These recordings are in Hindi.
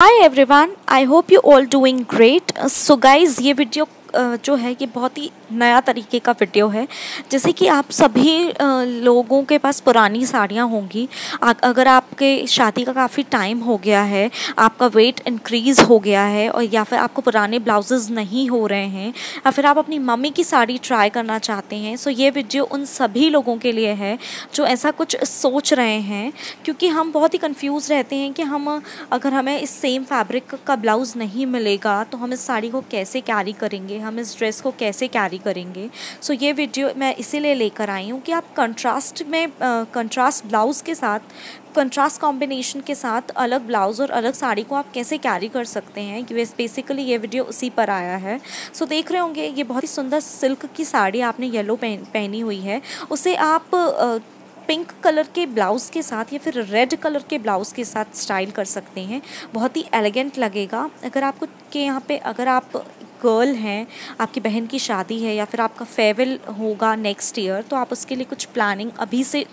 Hi everyone I hope you all doing great so guys ये वीडियो जो है ये बहुत ही नया तरीके का वीडियो है। जैसे कि आप सभी लोगों के पास पुरानी साड़ियाँ होंगी अगर आपके शादी का काफ़ी टाइम हो गया है, आपका वेट इंक्रीज़ हो गया है और या फिर आपको पुराने ब्लाउजेज़ नहीं हो रहे हैं, या फिर आप अपनी मम्मी की साड़ी ट्राई करना चाहते हैं सो ये वीडियो उन सभी लोगों के लिए है जो ऐसा कुछ सोच रहे हैं, क्योंकि हम बहुत ही कन्फ्यूज़ रहते हैं कि हम, अगर हमें इस सेम फैब्रिक का ब्लाउज़ नहीं मिलेगा तो हम इस साड़ी को कैसे कैरी करेंगे। हम इस ड्रेस को कैसे कैरी करेंगे? सो so, ये वीडियो मैं इसीलिए लेकर आई हूँ कि आप कंट्रास्ट में कंट्रास्ट ब्लाउज़ के साथ कंट्रास्ट कॉम्बिनेशन के साथ अलग ब्लाउज़ और अलग साड़ी को आप कैसे कैरी कर सकते हैं? कि बेसिकली ये वीडियो उसी पर आया है। सो so, देख रहे होंगे ये बहुत ही सुंदर सिल्क की साड़ी आपने येलो पहन पहनी हुई है। उसे आप पिंक कलर के ब्लाउज़ के साथ या फिर रेड कलर के ब्लाउज़ के साथ स्टाइल कर सकते हैं। बहुत ही एलिगेंट लगेगा। अगर आपको के यहाँ पे अगर आप गर्ल हैं, आपकी बहन की शादी है या फिर आपका फेयरवेल होगा नेक्स्ट ईयर तो आप उसके लिए कुछ प्लानिंग अभी से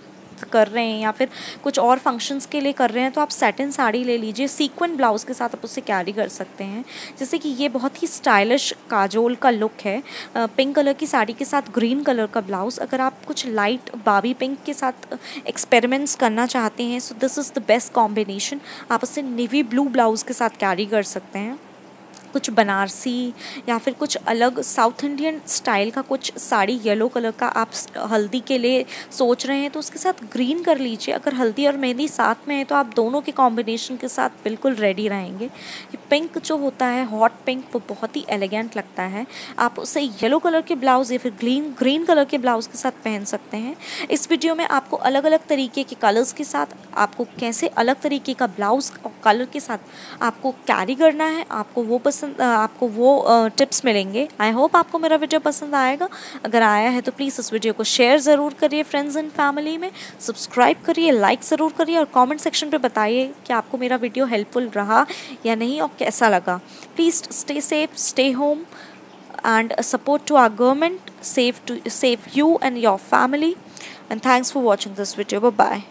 कर रहे हैं या फिर कुछ और फ़ंक्शंस के लिए कर रहे हैं तो आप सेटिन साड़ी ले लीजिए सीक्वेंट ब्लाउज़ के साथ आप उसे कैरी कर सकते हैं। जैसे कि ये बहुत ही स्टाइलिश काजोल का लुक है। पिंक कलर की साड़ी के साथ ग्रीन कलर का ब्लाउज़ अगर आप कुछ लाइट बाबी पिंक के साथ एक्सपेरिमेंट्स करना चाहते हैं so this is the best combination आप उसे नेवी ब्लू ब्लाउज़ के साथ कैरी कर सकते हैं। कुछ बनारसी या फिर कुछ अलग साउथ इंडियन स्टाइल का कुछ साड़ी येलो कलर का आप हल्दी के लिए सोच रहे हैं तो उसके साथ ग्रीन कर लीजिए। अगर हल्दी और मेहंदी साथ में है तो आप दोनों के कॉम्बिनेशन के साथ बिल्कुल रेडी रहेंगे। पिंक जो होता है हॉट पिंक वो बहुत ही एलिगेंट लगता है। आप उसे येलो कलर के ब्लाउज़ या फिर ग्रीन ग्रीन कलर के ब्लाउज़ के साथ पहन सकते हैं। इस वीडियो में आपको अलग अलग तरीके के कलर्स के साथ, आपको कैसे अलग तरीके का ब्लाउज़ कलर के साथ आपको कैरी करना है, आपको वो पसंद पसंद आपको वो टिप्स मिलेंगे। आई होप आपको मेरा वीडियो पसंद आएगा। अगर आया है तो प्लीज़ इस वीडियो को शेयर ज़रूर करिए फ्रेंड्स एंड फैमिली में। सब्सक्राइब करिए लाइक ज़रूर करिए और कमेंट सेक्शन पे बताइए कि आपको मेरा वीडियो हेल्पफुल रहा या नहीं और कैसा लगा। Please stay safe stay home and support to our government save to save you and your family and thanks for watching this video bye